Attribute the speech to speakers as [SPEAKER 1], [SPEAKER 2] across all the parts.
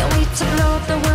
[SPEAKER 1] Can't wait to blow the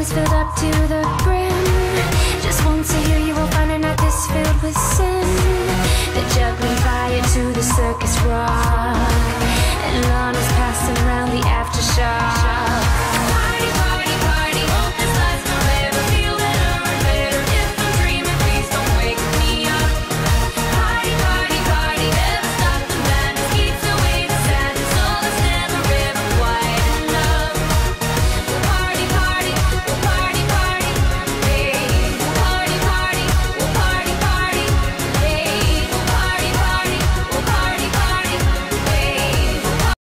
[SPEAKER 1] is filled up to the brim. Just once a year you will find a night that's filled with sin. They're juggling fire to the circus rock.